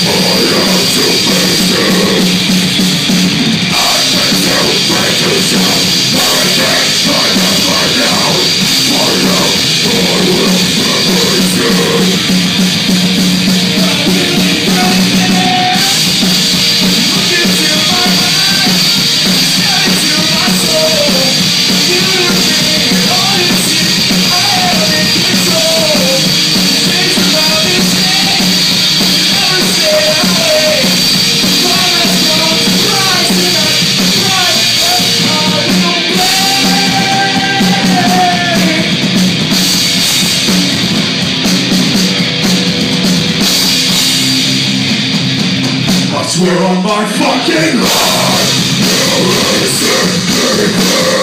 I am the best my fucking heart You listen very clear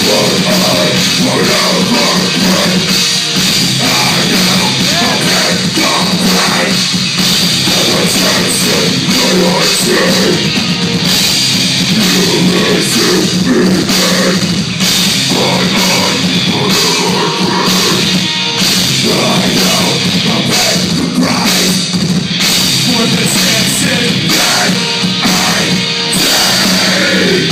But I will never break I street You listen clear But I will never break I pay the price For the that I take